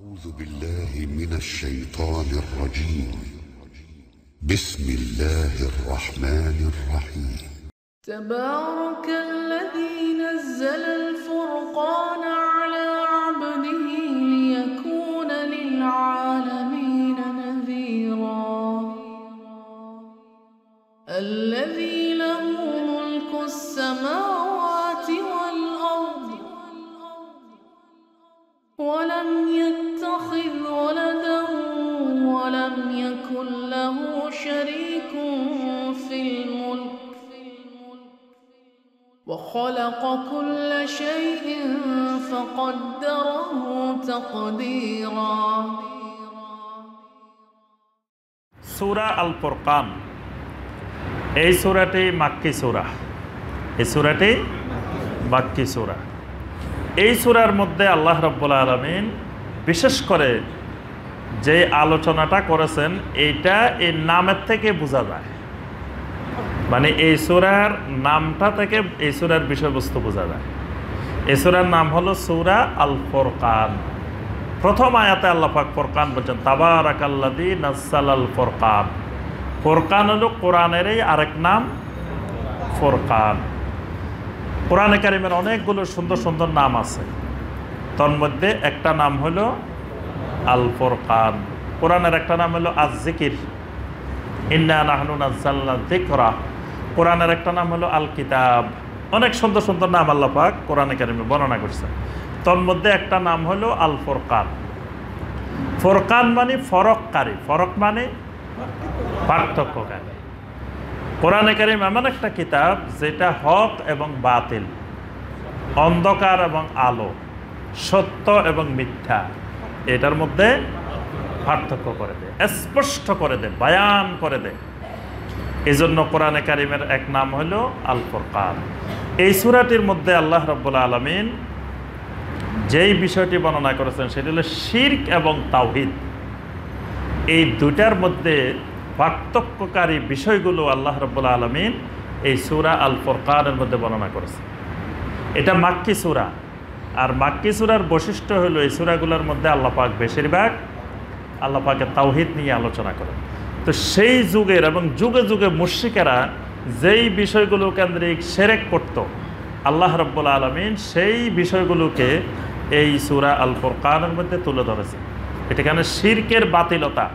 أعوذ بالله من الشيطان الرجيم. بسم الله الرحمن الرحيم. تبارك الذي نزل وخلق كل شيء فقدره تقديرا সুরা আল ফোরকান এই সুরাটি মাক্কি সুরা এই সুরাটি মাক্কি সুরা এই সুরার মধ্যে আল্লাহ রব্বুল আলমিন বিশেষ করে যে আলোচনাটা করেছেন এইটা এই নামের থেকে বোঝা যায় মানে এই সুরার নামটা থেকে এই সুরার বিষয়বস্তু বোঝা যায়। এই সুরার নাম হলো সুরা আল ফোরকান প্রথম আয়াতে আল্লাহ পাক ফোরকান বলছেন তাবারাক আকাল্লাদি নাসাল আল ফোরকান। ফোরকান হলো কোরআনেরই আরেক নাম, ফোরকান। কোরআনে কারিমের অনেকগুলো সুন্দর সুন্দর নাম আছে। তার মধ্যে একটা নাম হলো আল ফোরকান কোরআনের একটা নাম হলো আজ জিকির ইন্না নাহনু নাজ্জালনা যিকরা। কোরআনের একটা নাম হলো আল কিতাব অনেক সুন্দর সুন্দর নাম আল্লাহ পাক কোরআনে কারিমে বর্ণনা করছে। তোর মধ্যে একটা নাম হলো আল ফোরকান ফোরকান মানে ফরককারী। ফরক মানে পার্থক্যকারী। কোরআনে কারিম এমন একটা কিতাব যেটা হক এবং বাতিল, অন্ধকার এবং আলো, সত্য এবং মিথ্যা, এটার মধ্যে পার্থক্য করে দেয়, স্পষ্ট করে দেয়, বায়ান করে দেয়। এই জন্য কোরআনে কারিমের এক নাম হলো আল ফোরকান এই সুরাটির মধ্যে আল্লাহ রব্বুল্লা আলমিন যেই বিষয়টি বর্ণনা করেছেন, সেটি হলো শির্ক এবং তাওহিদ। এই দুটার মধ্যে পার্থক্যকারী বিষয়গুলো আল্লাহ রব্বুল্লা আলমিন এই সুরা আল ফোরকানের মধ্যে বর্ণনা করেছে এটা মাক্কি সুরা। আর মাক্কি সুরার বৈশিষ্ট্য হলো এই সুরাগুলোর মধ্যে আল্লাপাক বেশিরভাগ আল্লাহ পাকের তাওহিদ নিয়ে আলোচনা করেন। তো সেই যুগের এবং যুগে যুগে মুর্শিকেরা যেই বিষয়গুলো কেন্দ্রিক সেরেক করত, আল্লাহ রব্বুল আলমিন সেই বিষয়গুলোকে এই সুরা আল ফোরকানের মধ্যে তুলে ধরেছে। এটাখানে শির্কের বাতিলতা,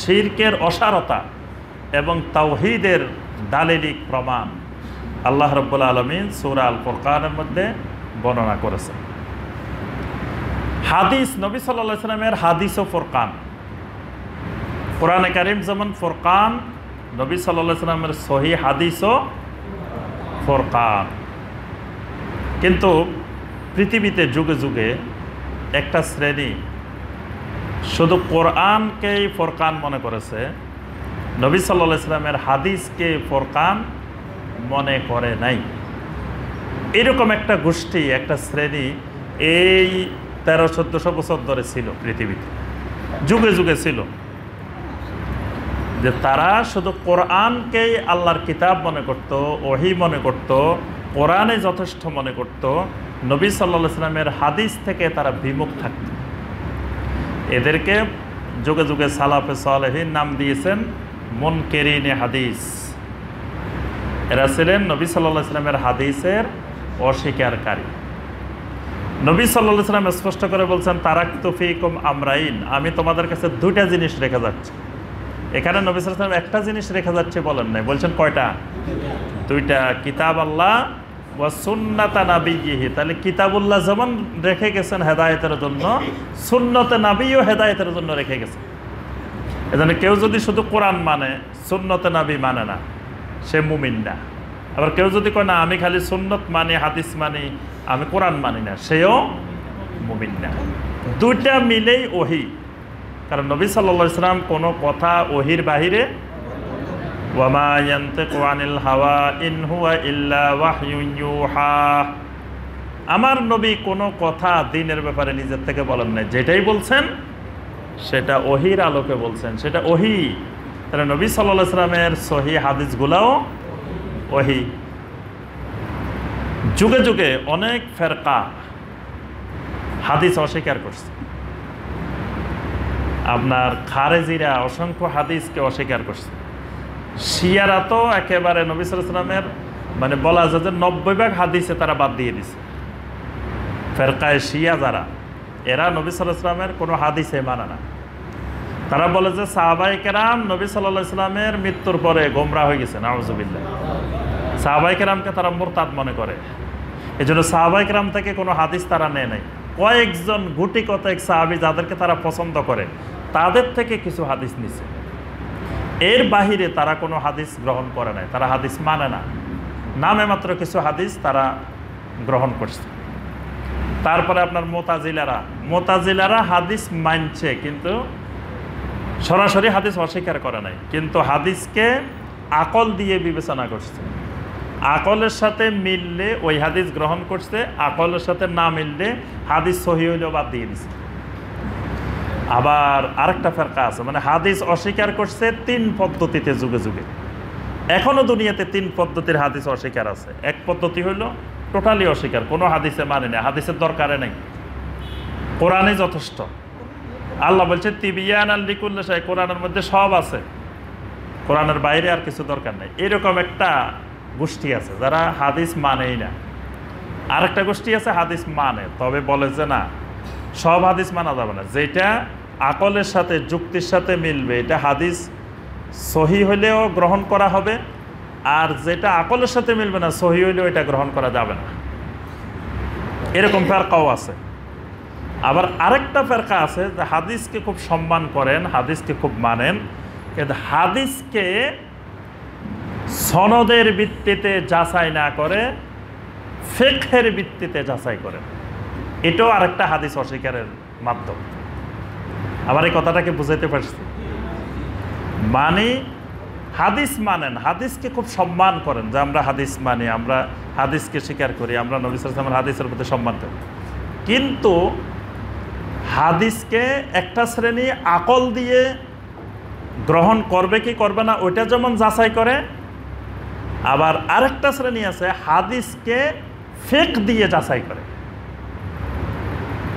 শির্কের অসারতা এবং তাওহিদের দালিলিক প্রমাণ আল্লাহ রব্বুল আলমিন সুরা আল ফোরকানের মধ্যে বর্ণনা করেছে হাদিস, নবী সাল্লাহ সাল্লামের হাদিস ও ফোরকান। কোরআনে কারিম যেমন ফোরকান, নবী সাল্লামের সহি হাদিস ও ফোরকান। কিন্তু পৃথিবীতে যুগে যুগে একটা শ্রেণি শুধু কোরআনকেই ফোরকান মনে করেছে, নবী সাল্লাহ ইসলামের হাদিসকে ফোরকান মনে করে নাই। এরকম একটা গোষ্ঠী, একটা শ্রেণি এই তেরো, চোদ্দোশো বছর ধরে ছিল পৃথিবীতে। যুগে যুগে ছিল। যে তারা শুধু কোরআনকেই আল্লাহর কিতাব মনে করত, ওহি মনে করত, কোরআনে যথেষ্ট মনে করত, নবী সাল্লা সাল্লামের হাদিস থেকে তারা বিমুখ থাকত। এদেরকে যুগে যুগে সালাফে সালেহীন নাম দিয়েছেন মন কেরিনে হাদিস। এরা ছিলেন নবী সাল্লাহ সাল্লামের হাদিসের অস্বীকারী। নবী সাল্লাহ সাল্লাম স্পষ্ট করে বলছেন তারাক তুফিকুম আমরাইন আমি তোমাদের কাছে দুইটা জিনিস রেখে যাচ্ছি। এখানে নবী সাল্লাম একটা জিনিস রেখে যাচ্ছে বলেন নাই। বলছেন কয়টা? দুইটা। কিতাব আল্লাহ সুন্নাতা নাবিহি তাহলে কিতাবুল্লাহ যেমন রেখে গেছেন হেদায়তের জন্য, সুন্নতে নাবিও হেদায়তের জন্য রেখে গেছেন এজন্য কেউ যদি শুধু কোরআন মানে সুন্নতে নাবি মানে না, সে মুমিন না। আবার কেউ যদি কয়, না, আমি খালি সুন্নত মানি, হাদিস মানি, আমি কোরআন মানি না সেও মুমিন না। দুইটা মিলেই ওহি। কারণ নবী সাল্লা ইসলাম কোনো কথা ওহির বাহিরে আমার নবী কোনো কথা দিনের ব্যাপারে নিজের থেকে বলেন নাই। যেটাই বলছেন, সেটা ওহির আলোকে বলছেন, সেটা ওহি। তাহলে নবী সাল্লাহ ইসলামের সহি হাদিসগুলাও ওহি। যুগে যুগে অনেক ফেরকা হাদিস অস্বীকার করছে। আপনার খারেজিরা অসংখ্য হাদিসকে অস্বীকার করছে। শিয়ারা তো একেবারে নবী সালামের মানে বলা যায় যে নব্বই ভাগ হাদিসে তারা বাদ দিয়ে দিছে। ফেরকায় শিয়া যারা, এরা নবী সাল্লামের কোনো হাদিসে মানে না। তারা বলে যে সাহাবাই কেরাম নবী সাল্লাহ ইসলামের মৃত্যুর পরে গোমরা হয়ে গেছে, নাউজুবিল্লাহ। সাহাবাই কেরামকে তারা মোরতাদ মনে করে। এই জন্য সাহাবাই কেরাম থেকে কোনো হাদিস তারা নেয় নাই। কয়েকজন গুটি কতক সাহাবি যাদেরকে তারা পছন্দ করে তাদের থেকে কিছু হাদিস নিছে। এর বাহিরে তারা কোনো হাদিস গ্রহণ করে নাই, তারা হাদিস মানে না। নামে মাত্র কিছু হাদিস তারা গ্রহণ করছে। তারপরে আপনার মোতাজিলারা মোতাজিলারা হাদিস মানছে, কিন্তু সরাসরি হাদিস অস্বীকার করে নাই। কিন্তু হাদিসকে আকল দিয়ে বিবেচনা করছে। আকলের সাথে মিললে ওই হাদিস গ্রহণ করছে, আকলের সাথে না মিললে হাদিস সহি হইলেও বাদ দিয়ে দিছে। আবার আরেকটা ফেরকা আছে মানে হাদিস অস্বীকার করছে তিন পদ্ধতিতে যুগে যুগে। এখনও দুনিয়াতে তিন পদ্ধতির হাদিস অস্বীকার আছে। এক পদ্ধতি হইল টোটালি অস্বীকার, কোনো হাদিসে মানে না হাদিসের দরকারে নেই। কোরআনে যথেষ্ট। আল্লাহ বলছে তিবিয়ান আল্লিকুল্লা সাহেব কোরআনের মধ্যে সব আছে। কোরআনের বাইরে আর কিছু দরকার নেই। এরকম একটা গোষ্ঠী আছে যারা হাদিস মানেই না। আরেকটা গোষ্ঠী আছে হাদিস মানে তবে বলে যে না, সব হাদিস মানা যাবে না। যেটা আকলের সাথে, যুক্তির সাথে মিলবে। এটা হাদিস সহি হলেও গ্রহণ করা হবে, আর যেটা আকলের সাথে মিলবে না, সহি হইলেও এটা গ্রহণ করা যাবে না। এরকম ফেরকাও আছে। আবার আরেকটা ফেরকা আছে যে হাদিসকে খুব সম্মান করেন, হাদিসকে খুব মানেন, কিন্তু হাদিসকে সনদের ভিত্তিতে যাচাই না করে ফেকের ভিত্তিতে যাচাই করেন। এটাও আরেকটা হাদিস অস্বীকারের মাধ্যম। আবার এই কথাটাকে বুঝাইতে পারছি। মানে হাদিস মানেন, হাদিসকে খুব সম্মান করেন। যে আমরা হাদিস মানি, আমরা হাদিসকে স্বীকার করি, আমরা নবী সালামের হাদিসের প্রতি সম্মান করি। কিন্তু হাদিসকে একটা শ্রেণি আকল দিয়ে গ্রহণ করবে কি করবে না, ওইটা যেমন যাচাই করে, আবার আরেকটা শ্রেণি আছে, হাদিসকে ফেক দিয়ে যাচাই করে।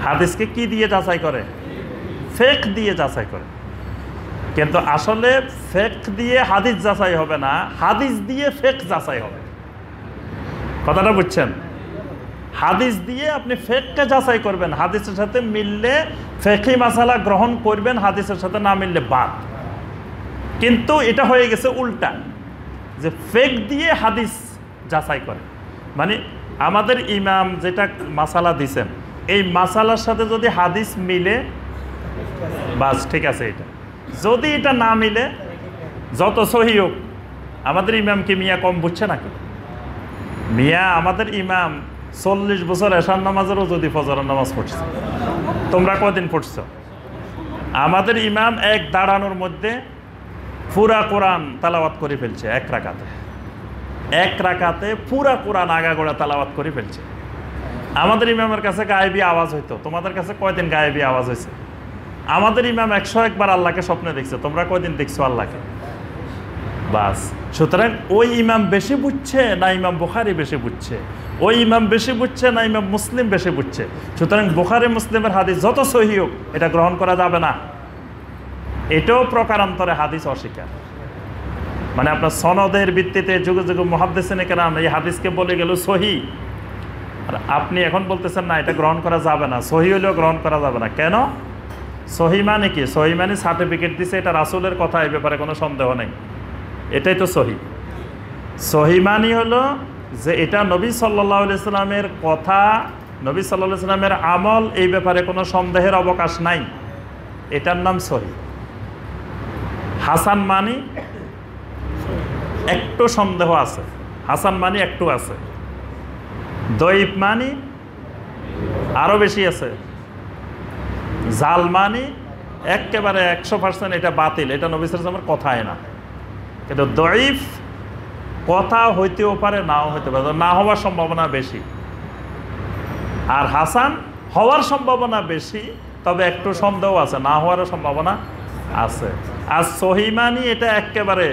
হাদিসকে কি দিয়ে যাচাই করে? ফেক দিয়ে যাচাই করে। কিন্তু আসলে ফেক দিয়ে হাদিস যাচাই হবে না, হাদিস দিয়ে ফেক যাচাই হবে। কথাটা বুঝছেন? হাদিস দিয়ে আপনি ফেককে যাচাই করবেন, হাদিসের সাথে মিললে ফেকি মাসালা গ্রহণ করবেন, হাদিসের সাথে না মিললে বাদ। কিন্তু এটা হয়ে গেছে উল্টা, যে ফেক দিয়ে হাদিস যাচাই করে। মানে আমাদের ইমাম যেটা মাসালা দিছেন, এই মাসালার সাথে যদি হাদিস মিলে বাস, ঠিক আছে এটা। যদি এটা না মিলে, যত সহি হোক, আমাদের ইমাম কি মিয়া কম বুঝছে নাকি? মিয়া আমাদের ইমাম, চল্লিশ বছর এশার নামাজেরও যদি ফজরের নামাজ পড়ছে। তোমরা কদিন পড়ছ? আমাদের ইমাম এক দাঁড়ানোর মধ্যে পুরা কোরআন তালাবাত করে ফেলছে, এক রাকাতে। এক রাকাতে পুরা কোরআন আগাগোড়া তালাবাত করে ফেলছে। আমাদের ইমামের কাছে গায়েবী আওয়াজ হইতো। তোমাদের কাছে কয়দিন গায়েবী আওয়াজ হয়েছে আমাদের ইমাম একশো একবার আল্লাহকে স্বপ্নে দেখছে। তোমরা কয়দিন দেখছ আল্লাহকে? বাস। সুতরাং ওই ইমাম বেশি বুঝছে না ইমাম বুখারি বেশি বুঝছে। ওই ইমাম বেশি বুঝছে না ইমাম মুসলিম বেশি বুঝছে। সুতরাং বুখারি মুসলিমের হাদিস যত সহি হোক, এটা গ্রহণ করা যাবে না। এটাও প্রকারান্তরে হাদিস অস্বীকার। মানে আপনার সনদের ভিত্তিতে যুগে যুগে মহাদ্দেশনে কেরাম এই হাদিসকে বলে গেল সহি। আর আপনি এখন বলতেছেন, না, এটা গ্রহণ করা যাবে না। সহি হলেও গ্রহণ করা যাবে না। কেন? সহি মানে কি? সহি মানে সার্টিফিকেট দিছে, এটা রাসুলের কথা, এই ব্যাপারে কোনো সন্দেহ নেই। এটাই তো সহি। সহি হলো যে এটা নবী সাল্লাহ ইসলামের কথা, নবী সাল্লাহ ইসলামের আমল, এই ব্যাপারে কোনো সন্দেহের অবকাশ নাই। এটার নাম সহি। হাসান মানি একটু সন্দেহ আছে। হাসান মানি একটু আছে। দইব মানি আরও বেশি আছে। জাল মানি একেবারে একশো পার্সেন্ট এটা বাতিল। এটা নবী সালামের কথাই না। কিন্তু দইফ কথা হইতেও পারে, নাও হইতে পারে, না হওয়ার সম্ভাবনা বেশি। আর হাসান হওয়ার সম্ভাবনা বেশি, তবে একটু সন্দেহ আছে, না হওয়ারও সম্ভাবনা আছে। আর সহিমানি এটা একেবারে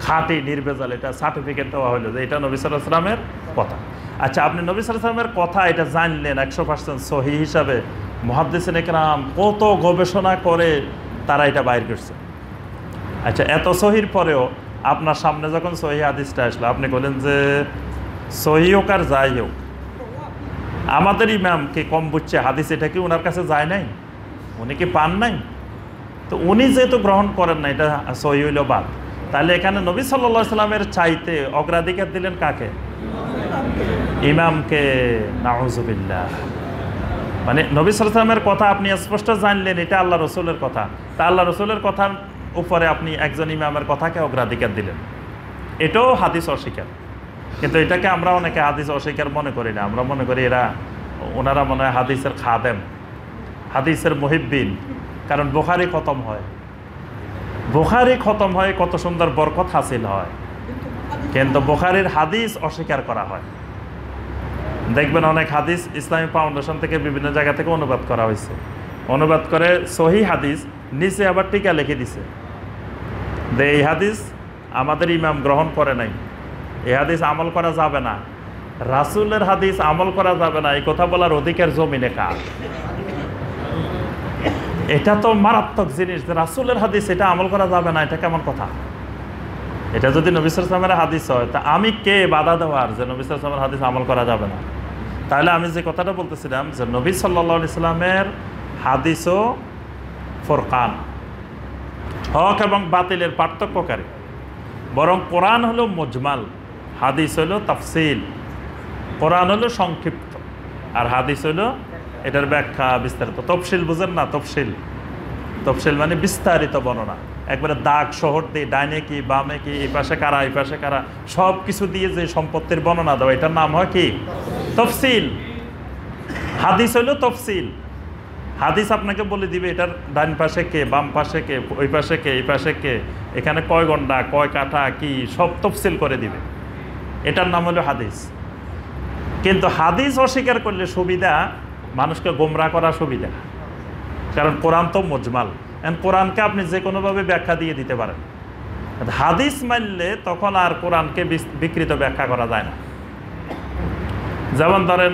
খাঁটি নির্বেজাল এটা সার্টিফিকেট দেওয়া হলো যে এটা নবী সালামের কথা। আচ্ছা আপনি নবী সালামের কথা এটা জানলেন একশো পার্সেন্ট সহি হিসাবে? মহাদ্দেসিন একরাম কত গবেষণা করে তারা এটা বাইর করছে। আচ্ছা এত সহির পরেও আপনার সামনে যখন সহি হাদিসটা আসলো, আপনি বলেন যে সহি হোক আর যাই হোক, আমাদের ইমামকে কম বুঝছে হাদিস, এটা কি ওনার কাছে যায় নাই? উনি কি পান নাই? তো উনি যেহেতু গ্রহণ করেন না এটা সহি হইল বাদ। তাহলে এখানে নবী সাল্লা সাল্লামের চাইতে অগ্রাধিকার দিলেন কাকে? ইমামকে, নাউজুবিল্লাহ। মানে নবী সাল্লামের কথা আপনি স্পষ্ট জানলেন, এটা আল্লাহ রসুলের কথা। তা আল্লাহ রসুলের কথার উপরে আপনি একজন ইমামের কথাকে অগ্রাধিকার দিলেন। এটাও হাদিস অস্বীকার। কিন্তু এটাকে আমরা অনেকে হাদিস অস্বীকার মনে করি না। আমরা মনে করি এরা, ওনারা মনে হয় হাদিসের খাদেম, হাদিসের মহিব্বিন। কারণ বোখারি খতম হয়। বোখারি খতম হয় কত সুন্দর বরকত হাসিল হয়। কিন্তু বোখারির হাদিস অস্বীকার করা হয়। দেখবেন অনেক হাদিস ইসলামী ফাউন্ডেশন থেকে বিভিন্ন জায়গা থেকে অনুবাদ করা হয়েছে। অনুবাদ করে সহি হাদিস, নিচে আবার টিকা লিখে দিছে। যে এই হাদিস আমাদের ইমাম গ্রহণ করে নাই। এই হাদিস আমল করা যাবে না। রাসুলের হাদিস আমল করা যাবে না। এই কথা বলার অধিকার জমিনে কার? এটা তো মারাত্মক জিনিস রাসুলের হাদিস এটা আমল করা যাবে না, এটা কেমন কথা? এটা যদি নবিসামের হাদিস হয়, তা আমি কে বাধা দেওয়ার যে নবিসামের হাদিস আমল করা যাবে না? তাহলে আমি যে কথাটা বলতেছিলাম যে নবী সাল্লা ইসলামের হাদিসও ফোরকান। হক এবং বাতিলের পার্থক্যকারী। বরং কোরআন হলো মজমাল, হাদিস হলো তাফসিল, কোরআন হলো সংক্ষিপ্ত, আর হাদিস হলো এটার ব্যাখ্যা বিস্তারিত। তফসিল বুঝেন না, তফসিল। তফসিল মানে বিস্তারিত বর্ণনা। একবারে দাগ, শহর দিয়ে ডাইনে কি, বামে কি, এই পাশে কারা, এই পাশে কারা সব কিছু দিয়ে যে সম্পত্তির বর্ণনা দেওয়া, এটার নাম হয় কি? তফসিল। হাদিস হইল তফসিল। হাদিস আপনাকে বলে দিবে, এটার ডান পাশে কে, বাম পাশে কে, ওই পাশে কে, এই পাশে কে, এখানে কয় গন্ডা, কয় কাঠা, কি, সব তফসিল করে দিবে। এটার নাম হলো হাদিস। কিন্তু হাদিস অস্বীকার করলে সুবিধা, মানুষকে গোমরা করা সুবিধা। কারণ কোরআন তো মজমাল। এখন কোরআনকে আপনি যে কোনোভাবে ব্যাখ্যা দিয়ে দিতে পারেন। হাদিস মানলে তখন আর কোরআনকে বিকৃত ব্যাখ্যা করা যায় না। যেমন ধরেন,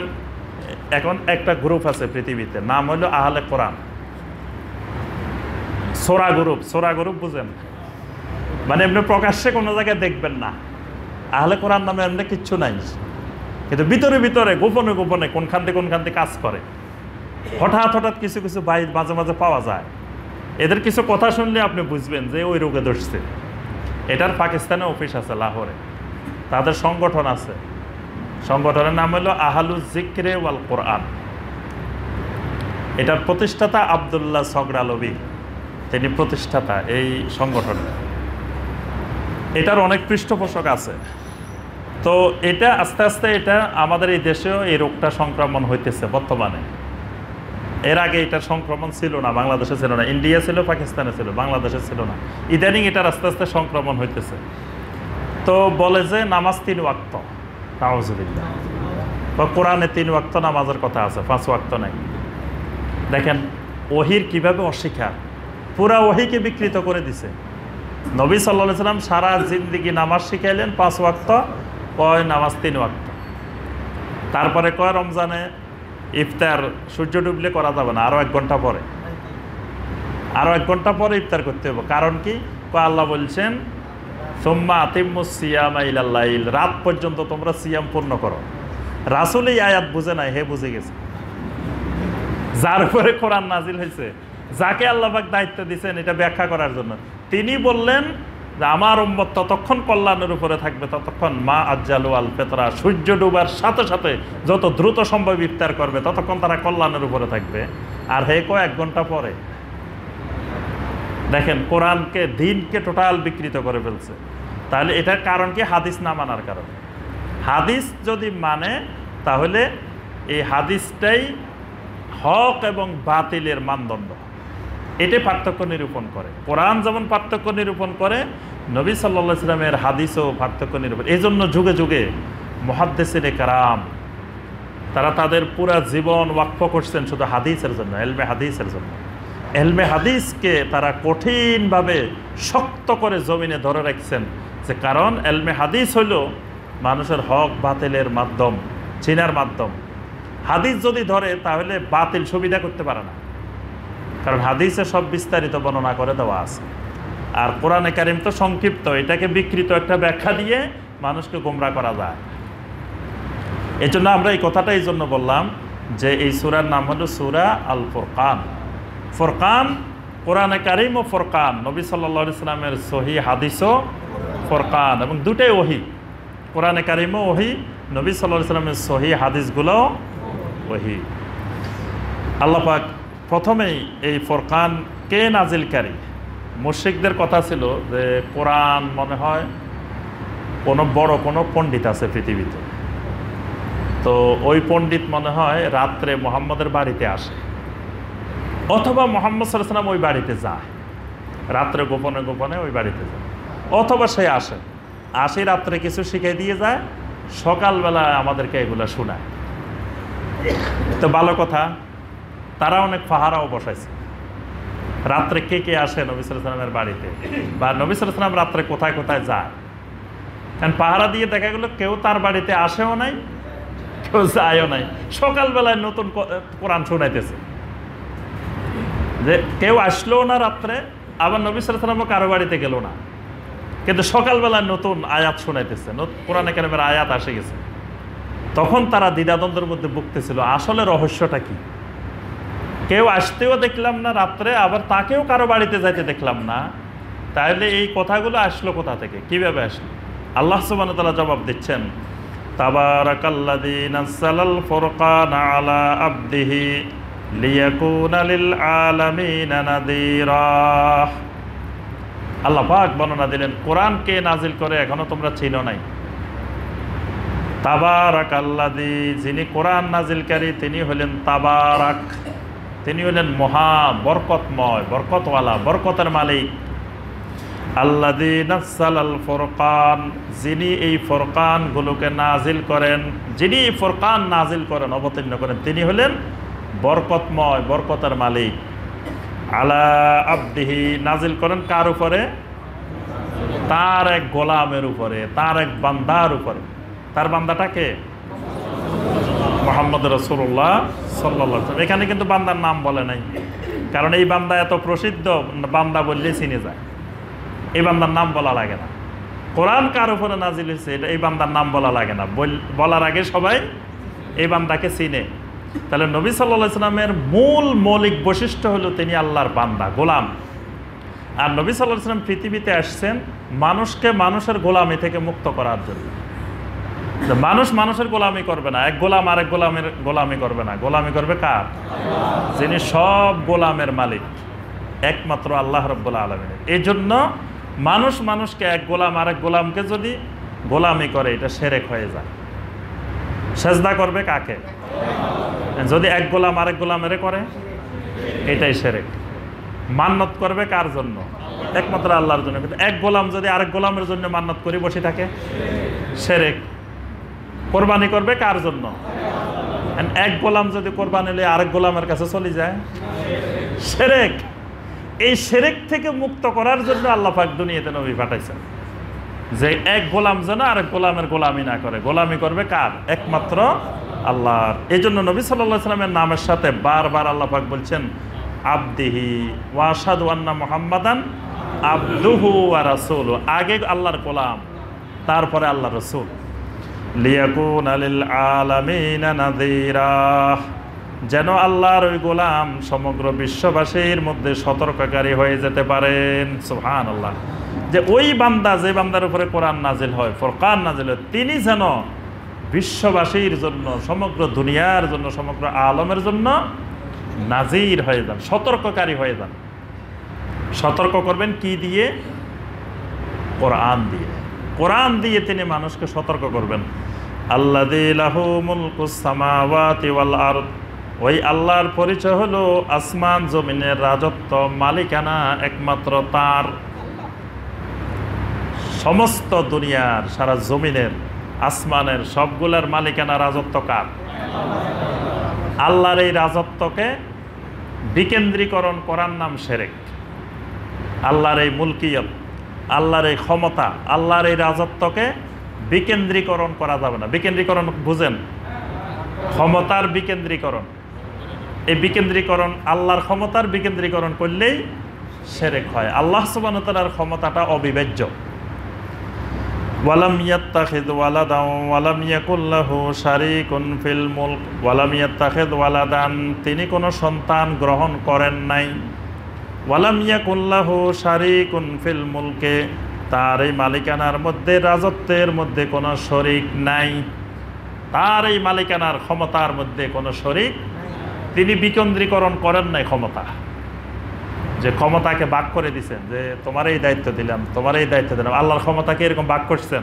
এখন একটা গ্রুপ আছে পৃথিবীতে, নাম হলো আহলে কোরআন। সোরা গ্রুপ সোরা গ্রুপ বুঝেন? মানে এমনি প্রকাশ্যে কোনো জায়গায় দেখবেন না। আহলে কোরআন নামে এমনি কিচ্ছু নাই। কিন্তু ভিতরে ভিতরে, গোপনে গোপনে কোনখান থেকে কোনখান থেকে কাজ করে। হঠাৎ হঠাৎ কিছু কিছু বাই মাঝে মাঝে পাওয়া যায়। এদের কিছু কথা শুনলে আপনি বুঝবেন যে ওই রোগে ধরছে। এটার পাকিস্তানে অফিস আছে, লাহোরে। তাদের সংগঠন আছে। সংগঠনের নাম হলো আহালু জিক্রে ওয়াল কোরআন। এটার প্রতিষ্ঠাতা আবদুল্লাহ সগরালবি, তিনি প্রতিষ্ঠাতা এই সংগঠনের। এটার অনেক পৃষ্ঠপোষক আছে। তো এটা আস্তে আস্তে এটা আমাদের এই দেশেও এই রোগটা সংক্রমণ হইতেছে বর্তমানে। এর আগে এটার সংক্রমণ ছিল না, বাংলাদেশে ছিল না, ইন্ডিয়া ছিল, পাকিস্তানে ছিল, বাংলাদেশে ছিল না। ইদানিং এটার আস্তে আস্তে সংক্রমণ হইতেছে। তো বলে যে নামাজ তিন ওয়াক্ত। তাওজুবিল্লাহ বা কোরআনে তিন ওয়াক্ত নামাজের কথা আছে, পাঁচ ওয়াক্ত নাই। দেখেন, ওহির কীভাবে অস্বীকার? পুরা ওহিকে বিকৃত করে দিছে। নবী সাল্লা সাল্লাম সারা জিন্দিগি নামাজ শিখাইলেন, পাঁচ ওয়াক্ত, কয় নামাজ? তিন ওয়াক্ত। তারপরে কয় রমজানে? ইফতার, সূর্য ডুবলে করা যাবে না আরও এক ঘণ্টা পরে। আরও এক ঘণ্টা পরে ইফতার করতে হবে। কারণ কি? কয় আল্লাহ বলছেন সোম্মা আতিম্মু সিয়াম ইলাল্লাইল রাত পর্যন্ত তোমরা সিয়াম পূর্ণ করো। রাসুল এই আয়াত বুঝে নাই, হে বুঝে গেছে। যার উপরে কোরআন নাজিল হয়েছে যাকে আল্লাহবাক দায়িত্ব দিয়েছেন এটা ব্যাখ্যা করার জন্য। তিনি বললেন যে, আমার উম্মত ততক্ষণ কল্যাণের উপরে থাকবে, ততক্ষণ মা আজ্জালু আল ফেতরা সূর্য ডুবার সাথে সাথে যত দ্রুত সম্ভব ইফতার করবে, ততক্ষণ তারা কল্যাণের উপরে থাকবে। আর হে কয়েক ঘণ্টা পরে দেখেন, কোরআনকে, দিনকে টোটাল বিকৃত করে ফেলছে। তাহলে এটার কারণ কি? হাদিস না মানার কারণ। হাদিস যদি মানে তাহলে এই হাদিসটাই হক এবং বাতিলের মানদণ্ড। এটাই পার্থক্য নিরূপণ করে। কোরআন যেমন পার্থক্য নিরূপণ করে, নবী সাল্লা সাল্লামের হাদিসও পার্থক্য নিরূপণ। এই জন্য যুগে যুগে মহাদ্দেসিনে কারাম, তারা তাদের পুরা জীবন ওয়াক্ফ করছেন শুধু হাদিসের জন্য, এলমে হাদিসের জন্য। এলমে হাদিসকে তারা কঠিনভাবে শক্ত করে জমিনে ধরে রাখছেন যে কারণ এলমে হাদিস হইল মানুষের হক বাতিলের মাধ্যম, চিনার মাধ্যম। হাদিস যদি ধরে, তাহলে বাতিল সুবিধা করতে পারে না। কারণ হাদিসে সব বিস্তারিত বর্ণনা করে দেওয়া আছে। আর কোরআনে কারিম তো সংক্ষিপ্ত, এটাকে বিকৃত একটা ব্যাখ্যা দিয়ে মানুষকে গোমরা করা যায়। এই জন্য আমরা এই কথাটা এই জন্য বললাম যে এই সুরার নাম হলো সুরা আল ফোরকান ফোরকান, কোরআনে কারিম ও ফোরকান। নবী সাল্লা ইসলামের সহি হাদিসও ফোরকান এবং দুটাই ওহি। কোরআনে কারিমও ওহি, নবী সাল্লাহ ইসলামের সহি হাদিসগুলো ওহি। আল্লাপাক প্রথমেই এই ফোরকান কে নাজিলকারী মুশিকদের কথা ছিল যে কোরআন মনে হয় কোনো বড় কোনো পণ্ডিত আছে পৃথিবীতে। তো ওই পণ্ডিত মনে হয় রাত্রে মোহাম্মদের বাড়িতে আসে। অথবা মোহাম্মদ সাল্লাম ওই বাড়িতে যায়। রাত্রে গোপনে গোপনে ওই বাড়িতে যায়। অথবা সে আসে। আসি রাত্রে কিছু শিখিয়ে দিয়ে যায় সকালবেলা আমাদেরকে এগুলো শোনায়। তো ভালো কথা, তারা অনেক পাহারাও বসাইছে। রাত্রে কে কে আসে নবী সালামের বাড়িতে? বা নবী সালাম রাত্রে কোথায় কোথায় যায়? কারণ পাহারা দিয়ে দেখা গেলো কেউ তার বাড়িতে আসেও নাই, কেউ যায়ও নাই। সকালবেলায় নতুন কোরআন শোনাইতেছে। যে কেউ আসলো না রাত্রে, আবার নবী সালামও কারও বাড়িতে গেল না। কিন্তু সকালবেলায় নতুন আয়াত শোনাইতেছে কোরআনে কেরামের আয়াত আসে গেছে। তখন তারা দ্বিধাদ্বন্দ্বের মধ্যে ভুগতেছিল, আসলে রহস্যটা কি? কেউ আসতেও দেখলাম না রাত্রে, আবার তাকেও কারও বাড়িতে যাইতে দেখলাম না। তাহলে এই কথাগুলো আসলো কোথা থেকে? কীভাবে আসলো? আল্লাহ সুবান তালা জবাব দিচ্ছেন, তাবারাকাল্লাযী নাযালাল ফুরকানা আলা আবদিহি আল্লাহ পাক বর্ণনা দিলেন কোরআন কে নাজিল করে এখনও তোমরা চিনো নাই। তাবারাক আল্লাদি যিনি কোরআন নাজিলকারী তিনি হলেন তাবারাক। তিনি হলেন মহা বরকতময়, বরকতওয়ালা, বরকতের মালিক। আল্লাদি নাসাল আল ফোরকান, যিনি এই ফোরকানগুলোকে নাজিল করেন, যিনি ফোরকান নাজিল করেন, অবতীর্ণ করেন, তিনি হলেন বরকতময়, বরকতের মালিক। আলা আব্দিহি নাজিল করেন কার উপরে? তার এক গোলামের উপরে, তার এক বান্দার উপরে। তার বান্দাটাকে মোহাম্মদ রসুল্লাহ সাল্লাহ এখানে কিন্তু বান্দার নাম বলে নাই। কারণ এই বান্দা এত প্রসিদ্ধ, বান্দা বললে চিনে যায়। এই বান্দার নাম বলা লাগে না। কোরআন কার উপরে নাজিল হয়েছে এই বান্দার নাম বলা লাগে না। বল- বলার আগে সবাই এই বান্দাকে চিনে। তাহলে নবী সাল্লাহ ইসলামের মূল মৌলিক বৈশিষ্ট্য হলো তিনি আল্লাহর বান্দা, গোলাম। আর নবী সাল্লাহ ইসলাম পৃথিবীতে আসছেন মানুষকে মানুষের গোলামি থেকে মুক্ত করার জন্য। মানুষ মানুষের গোলামি করবে না, এক গোলাম আরেক গোলামের গোলামি করবে না। গোলামি করবে কার? যিনি সব গোলামের মালিক, একমাত্র আল্লাহ রব্বুল আলমিনের। এই জন্য মানুষ মানুষকে এক গোলাম আরেক গোলামকে যদি গোলামি করে, এটা সেরেক হয়ে যায়। সেজদা করবে কাকে? যদি এক গোলাম আরেক গোলামেরে করে, এটাই সেরেক। মান্নত করবে কার জন্য? একমাত্র আল্লাহর জন্য। কিন্তু এক গোলাম যদি আরেক গোলামের জন্য মান্নত করে বসে থাকে, সেরেক। কোরবানি করবে কার জন্য? এক গোলাম যদি কোরবানি নিলে আরেক গোলামের কাছে চলে যায়, সেরেক। এই সেরেক থেকে মুক্ত করার জন্য আল্লাহ পাক দুনিয়াতে নবী পাঠাইছেন। যে এক গোলাম যেন আরেক গোলামের গোলামি না করে। গোলামি করবে কার? একমাত্র আল্লাহর। এই জন্য নবী সাল্লাহ সাল্লামের নামের সাথে বারবার আল্লাহ পাক বলছেন, আবদিহি ওয়াসাদ ওয়ান্না মোহাম্মদান আব্দুহু ওয়া রাসূল আগে আল্লাহর গোলাম, তারপরে আল্লাহ রসুল। লিয়াকুন আলিল আলামিনা যেন আল্লাহর ওই গোলাম সমগ্র বিশ্ববাসীর মধ্যে সতর্ককারী হয়ে যেতে পারেন। সুহান আল্লাহ যে ওই বান্দা, যে বান্দার উপরে কোরআন নাজিল হয়, ফরকান নাজিল হয়, তিনি যেন বিশ্ববাসীর জন্য, সমগ্র দুনিয়ার জন্য, সমগ্র আলমের জন্য নাজির হয়ে যান, সতর্ককারী হয়ে যান। সতর্ক করবেন কি দিয়ে? কোরআন দিয়ে। কোরআন দিয়ে তিনি মানুষকে সতর্ক করবেন। আল্লাহ ওই আল্লাহর পরিচয় হলো আসমান জমিনের রাজত্ব, মালিকানা একমাত্র তার। সমস্ত দুনিয়ার, সারা জমিনের, আসমানের সবগুলার মালিকানা রাজত্ব কার? আল্লাহর এই রাজত্বকে বিকেন্দ্রীকরণ করার নাম সেরেক। আল্লাহর এই মুলকিয়ত, আল্লাহর এই ক্ষমতা, আল্লাহর এই রাজত্বকে বিকেন্দ্রীকরণ করা যাবে না। বিকেন্দ্রীকরণ বুঝেন? ক্ষমতার বিকেন্দ্রীকরণ। এই বিকেন্দ্রীকরণ, আল্লাহর ক্ষমতার বিকেন্দ্রীকরণ করলেই সেরেক হয়। আল্লাহ সুবাহতালার ক্ষমতাটা অবিভাজ্য ওয়ালাম ইয়াত্তাখিদ ওয়ালাদান ওয়ালাম শারিকুন ফিল মুলক। ওয়ালাদান, তিনি কোনো সন্তান গ্রহণ করেন নাই। ওয়ালাম ইয়াকুল্লাহু শারিকুন ফিল মুলকে তার এই মালিকানার মধ্যে, রাজত্বের মধ্যে কোনো শরিক নাই। তার এই মালিকানার ক্ষমতার মধ্যে কোনো শরিক তিনি বিকেন্দ্রীকরণ করেন নাই ক্ষমতা। যে ক্ষমতাকে বাক করে দিছেন, যে তোমার এই দায়িত্ব দিলাম তোমার এই দায়িত্ব দিলাম, আল্লাহর ক্ষমতাকে এরকম বাক করছেন?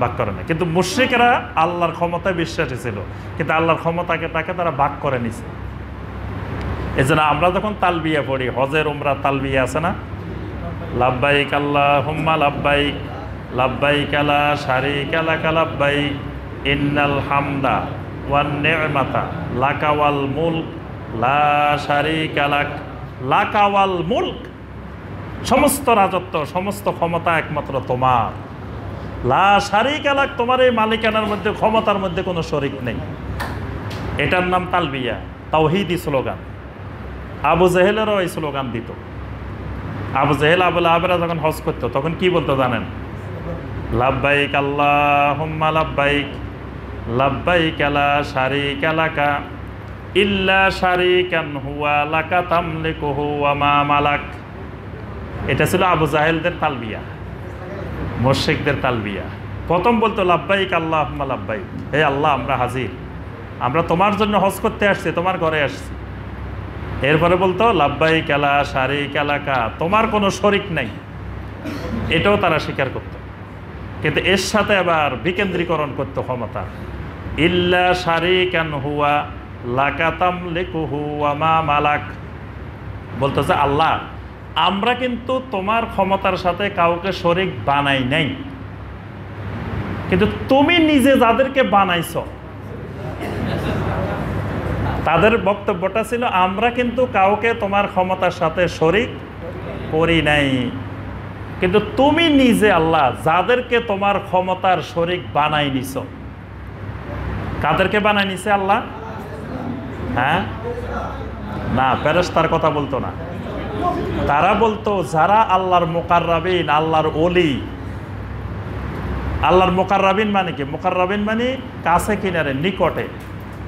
বাক করে না কিন্তু মুশ্রিকেরা আল্লাহর ক্ষমতায় বিশ্বাসী ছিল, কিন্তু আল্লাহর ক্ষমতাকে তাকে তারা বাক করে নিছে। এই জন্য আমরা যখন তালবিয়া পড়ি, হজের উমরা তালবিয়া আছে না? লাভবাইক আল্লাহ হুম্মা লাভবাইক লাভবাইক আলা সারি আলাকা লাভবাইক ইন্নাল হামদা ওয়ান নেমাতা লাকাওয়াল মুলক, লা শারিক আলাক লাকাওয়াল মুলক। সমস্ত রাজত্ব, সমস্ত ক্ষমতা একমাত্র তোমার। লা শারিক আলাক তোমার এই মালিকানার মধ্যে, ক্ষমতার মধ্যে কোনো শরিক নেই। এটার নাম তালবিয়া, তাওহিদি স্লোগান। আবু জেহেলেরও এই স্লোগান দিত। আবু জেহেল, আবুল আবেরা যখন হজ করতো, তখন কি বলতো জানেন? লাভবাইক আল্লাহ লাভবাইক লাভবাইক আলা শারিক আলাকা ইল্লা শারিকান হুয়া, লাকা তামলিকুহু ওয়া মালাক। এটা ছিল আবু জাহেলদের তালবিয়া মোর্শেকদের তালবিয়া। প্রথম বলতো লাভবাইক আল্লাহ হুম্মা লাভবাইক হে আল্লাহ, আমরা হাজির। আমরা তোমার জন্য হজ করতে আসছি, তোমার ঘরে আসছি। এরপরে বলতো লাব্বাই কেলা সারি কেলাকা তোমার কোনো শরিক নাই। এটাও তারা স্বীকার করত। কিন্তু এর সাথে আবার বিকেন্দ্রীকরণ করতো ক্ষমতা। ইল্লা সারি কেন হুয়া লাকাতাম বলতেছে, আল্লাহ, আমরা কিন্তু তোমার ক্ষমতার সাথে কাউকে শরিক বানাই নাই। কিন্তু তুমি নিজে যাদেরকে বানাইছ, তাদের বক্তব্যটা ছিল, আমরা কিন্তু কাউকে তোমার ক্ষমতার সাথে শরিক করি নাই। কিন্তু তুমি নিজে, আল্লাহ, যাদেরকে তোমার ক্ষমতার শরিক বানাই নিছ। কাদেরকে বানাই নিছে আল্লাহ? হ্যাঁ? না তার কথা বলতো না। তারা বলতো, যারা আল্লাহর মোকাররাবিন, আল্লাহর অলি আল্লাহর মোকাররাবিন মানে কি? মোকাররাবিন মানে কাছে কিনারে, নিকটে।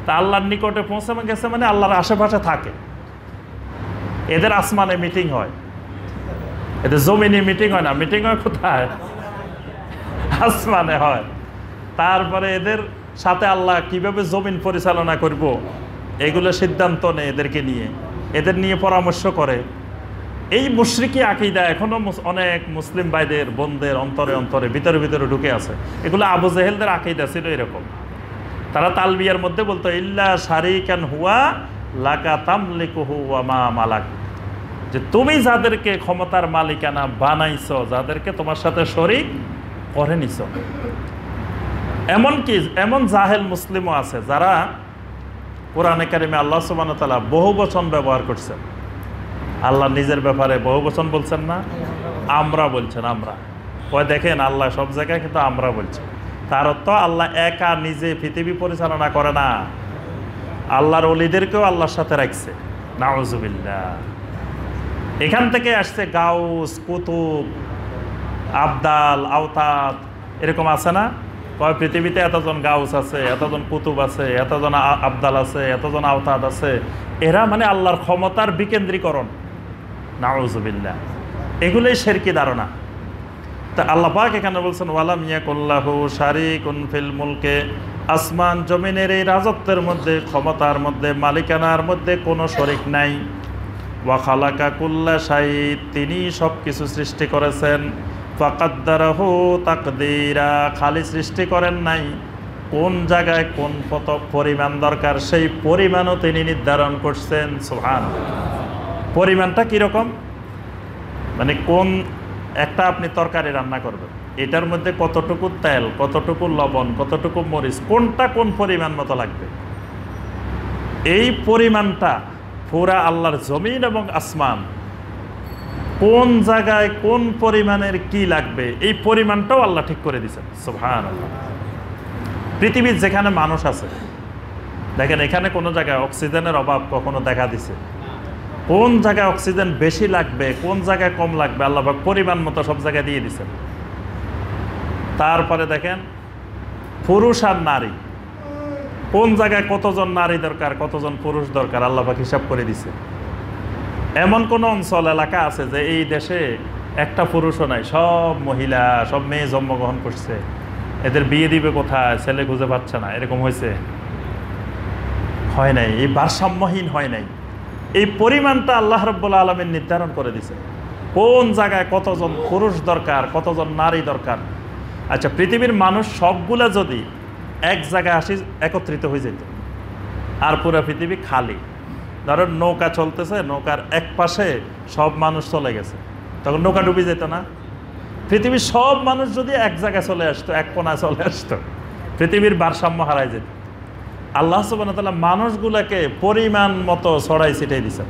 তা আল্লাহর নিকটে পৌঁছে গেছে মানে আল্লাহর আশেপাশে থাকে। এদের আসমানে মিটিং হয়। এদের জমিনে মিটিং হয় না। মিটিং হয় কোথায়? আসমানে হয়। তারপরে এদের সাথে আল্লাহ কীভাবে জমিন পরিচালনা করব? এগুলো সিদ্ধান্ত নেয় এদেরকে নিয়ে। এদের নিয়ে পরামর্শ করে। এই মুশ্রিকি আকিদা এখনও অনেক মুসলিম ভাইদের, বোনদের অন্তরে অন্তরে, ভিতরে ভিতরে ঢুকে আছে। এগুলো আবু জেহেলদের আকিদা ছিল এরকম। তারা তালবিয়ার মধ্যে বলতো, ইল্লা শারিকান হুয়া লাকা তামলিকুহু ওয়া মা মালাক। যে তুমি যাদেরকে ক্ষমতার মালিকানা বানাইছ, যাদেরকে তোমার সাথে শরিক করে নিছ। এমন কি এমন জাহেল মুসলিমও আছে যারা কোরআনে কারিমে আল্লাহ সুবান তালা বহু বচন ব্যবহার করছেন। আল্লাহ নিজের ব্যাপারে বহু বচন বলছেন না? আমরা বলছেন, আমরা। ওই দেখেন, আল্লাহ সব জায়গায় কিন্তু আমরা বলছি। তার অর্থ আল্লাহ একা নিজে পৃথিবী পরিচালনা করে না। আল্লাহর অলিদেরকেও আল্লাহর সাথে রাখছে। নাউজুবিল্লা এখান থেকে আসছে গাউস, কুতুব, আবদাল আওতাত এরকম আছে না? কয়, পৃথিবীতে এতজন গাউস আছে, এতজন কুতুব আছে, এতজন আবদাল আছে, এতজন আওতাদ আছে, এরা মানে আল্লাহর ক্ষমতার বিকেন্দ্রীকরণ। নাউজুবিল্লা এগুলোই শেরকি ধারণা। তা আল্লাহ পাক এখানে বলছেন, ওয়ালাম ইয়াকুল্লাহু শারিকুন ফিল মুলকে। আসমান জমিনের এই রাজত্বের মধ্যে, ক্ষমতার মধ্যে, মালিকানার মধ্যে কোনো শরিক নাই। ওয়া খালাকা কুল্লা শাহিদ তিনি সব কিছু সৃষ্টি করেছেন। ফাকাদ্দারাহু তাকদীরা, খালি সৃষ্টি করেন নাই। কোন জায়গায় কোন কত পরিমাণ দরকার, সেই পরিমাণও তিনি নির্ধারণ করছেন। সুহান পরিমাণটা কীরকম মানে কোন একটা আপনি তরকারি রান্না করবেন, এটার মধ্যে কতটুকু তেল, কতটুকু লবণ, কতটুকু মরিচ, কোনটা কোন পরিমাণ মতো লাগবে? এই পরিমাণটা পুরা আল্লাহর জমিন এবং আসমান কোন জায়গায় কোন পরিমাণের কি লাগবে, এই পরিমাণটাও আল্লাহ ঠিক করে দিয়েছেন। সুহান আল্লাহ পৃথিবীর যেখানে মানুষ আছে, দেখেন এখানে কোনো জায়গায় অক্সিজেনের অভাব কখনো দেখা দিছে। কোন জায়গায় অক্সিজেন বেশি লাগবে, কোন জায়গায় কম লাগবে আল্লাহবাক পরিমাণ মতো সব জায়গায় দিয়ে দিছেন তারপরে দেখেন, পুরুষ আর নারী। কোন জায়গায় কতজন নারী দরকার, কতজন পুরুষ দরকার আল্লাহবাক হিসাব করে দিছে। এমন কোন অঞ্চল, এলাকা আছে যে এই দেশে একটা পুরুষও নাই, সব মহিলা, সব মেয়ে জন্মগ্রহণ করছে। এদের বিয়ে দিবে কোথায়? ছেলে খুঁজে পাচ্ছে না, এরকম হয়েছে। হয় নাই, এই ভারসাম্যহীন হয় নাই। এই পরিমাণটা আল্লাহ রব্বুল আলমের নির্ধারণ করে দিছে। কোন জায়গায় কতজন পুরুষ দরকার, কতজন নারী দরকার? আচ্ছা পৃথিবীর মানুষ সবগুলা যদি এক জায়গায় আসি, একত্রিত হয়ে যেত। আর পুরো পৃথিবী খালি। ধরেন নৌকা চলতেছে, নৌকার এক পাশে সব মানুষ চলে গেছে। তখন নৌকা ডুবে যেত না। পৃথিবীর সব মানুষ যদি এক জায়গায় চলে আসতো, এক কোনায় চলে আসতো, পৃথিবীর ভারসাম্য হারাই যেত। আল্লাহ সুবান তাল্লাহ মানুষগুলোকে পরিমাণ মতো ছড়াই ছিটাই দিছেন।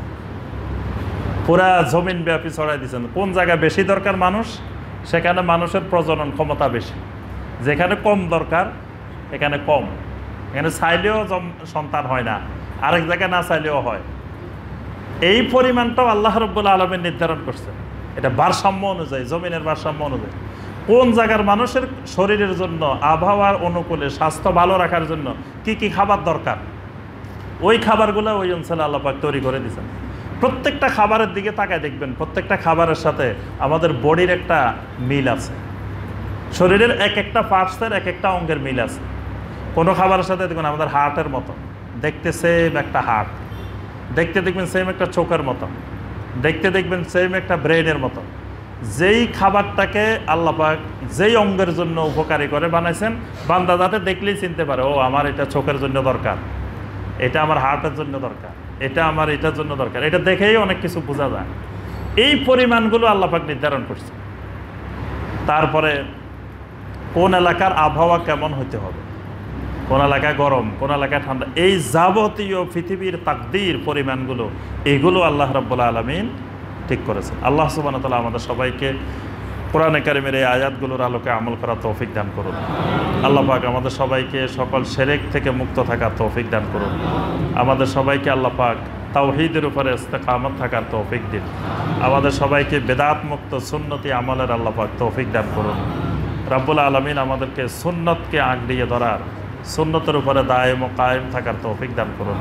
পুরা জমিন ব্যাপী ছড়াই দিয়েছেন কোন জায়গায় বেশি দরকার মানুষ, সেখানে মানুষের প্রজনন ক্ষমতা বেশি। যেখানে কম দরকার, এখানে কম। এখানে চাইলেও সন্তান হয় না। আরেক জায়গায় না চাইলেও হয়। এই পরিমাণটাও আল্লাহ রব্বুল আলমের নির্ধারণ করছে। এটা ভারসাম্য অনুযায়ী, জমিনের ভারসাম্য অনুযায়ী। কোন জায়গার মানুষের শরীরের জন্য, আবহাওয়ার অনুকূলে, স্বাস্থ্য ভালো রাখার জন্য কি কি খাবার দরকার? ওই খাবারগুলো ওই অঞ্চলে আল্লাপাক তৈরি করে দিয়েছেন। প্রত্যেকটা খাবারের দিকে তাকায় দেখবেন, প্রত্যেকটা খাবারের সাথে আমাদের বডির একটা মিল আছে। শরীরের এক একটা পার্টসের এক একটা অঙ্গের মিল আছে। কোনো খাবারের সাথে দেখুন, আমাদের হার্টের মতো। দেখতে সেম একটা হার্ট দেখতে দেখবেন সেম একটা চোখের মতো। দেখতে দেখবেন সেম একটা ব্রেনের মতো। যেই খাবারটাকে আল্লাপাক যেই অঙ্গের জন্য উপকারী করে বানাইছেন, বান্দা যাতে দেখলেই চিনতে পারে, ও, আমার এটা চোখের জন্য দরকার। এটা আমার হার্টের জন্য দরকার। এটা আমার এটার জন্য দরকার। এটা দেখেই অনেক কিছু বোঝা যায়। এই পরিমাণগুলো আল্লাপাক নির্ধারণ করছে। তারপরে কোন এলাকার আবহাওয়া কেমন হতে হবে? কোন এলাকায় গরম, কোন এলাকায় ঠান্ডা, এই যাবতীয় পৃথিবীর তাকদির পরিমাণগুলো, এগুলো আল্লাহ রাব্বুল আলমিন ঠিক করেছে আল্লাহ সুবান তালা আমাদের সবাইকে কোরআনে কারিমের এই আয়াতগুলোর আলোকে আমল করা তৌফিক দান করুন। আল্লাহ পাক আমাদের সবাইকে সকল সেরেক থেকে মুক্ত থাকার তৌফিক দান করুন। আমাদের সবাইকে আল্লাহ পাক তাওহিদের উপরে ইস্তেকামত থাকার তৌফিক দিন। আমাদের সবাইকে বেদাত মুক্ত সুন্নতি আমলের আল্লাহ পাক তৌফিক দান করুন। রাব্বুল আলমিন আমাদেরকে সুন্নতকে আঁকড়িয়ে ধরার সুন্নতের উপরে দায়েম ও কায়েম থাকার তৌফিক দান করুন।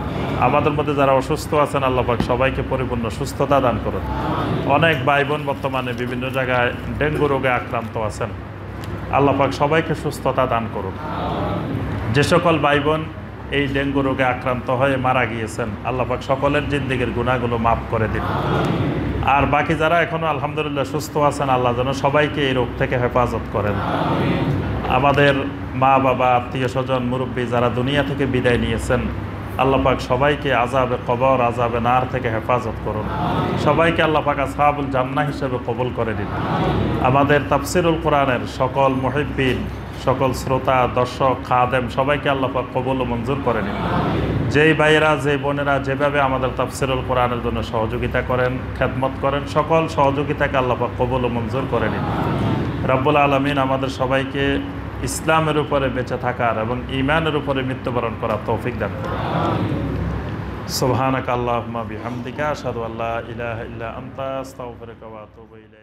আমাদের মধ্যে যারা অসুস্থ আছেন আল্লাপাক সবাইকে পরিপূর্ণ সুস্থতা দান করুন। অনেক ভাই বোন বর্তমানে বিভিন্ন জায়গায় ডেঙ্গু রোগে আক্রান্ত আছেন। আল্লাহ পাক সবাইকে সুস্থতা দান করুন। যে সকল ভাই বোন এই ডেঙ্গু রোগে আক্রান্ত হয়ে মারা গিয়েছেন, আল্লাহ পাক সকলের জিন্দিগির গুণাগুলো মাফ করে দিন। আর বাকি যারা এখনও আলহামদুলিল্লাহ সুস্থ আছেন, আল্লাহ যেন সবাইকে এই রোগ থেকে হেফাজত করেন। আমাদের মা, বাবা, আত্মীয় স্বজন, মুরব্বী যারা দুনিয়া থেকে বিদায় নিয়েছেন, আল্লাহ পাক সবাইকে আজাবে কবর আজাবে নার থেকে হেফাজত করুন। সবাইকে আল্লাহ পাক আসহাবুল জান্না হিসেবে কবুল করে দিন আমাদের তাফসিরুল কোরআনের সকল মহিব্বিন, সকল শ্রোতা, দর্শক, খাদেম, সবাইকে আল্লাহ পাক কবুল ও মঞ্জুর করে নিন। যেই ভাইয়েরা যে বোনেরা যেভাবে আমাদের তাফসিরুল কোরআনের জন্য সহযোগিতা করেন, খেদমত করেন, সকল সহযোগিতাকে আল্লাহ পাক কবুল ও মঞ্জুর করে নিন। রাব্বুল আলমিন আমাদের সবাইকে ইসলামের উপরে বেঁচে থাকার এবং ইমানের উপরে মৃত্যুবরণ করার তৌফিক দান করুন। সুবহানাক আল্লাহ বিহামদিকা, আশহাদু আল্লা ইলাহা ইল্লা আনতা, আস্তাগফিরুকা ওয়া আতুবু ইলাইক।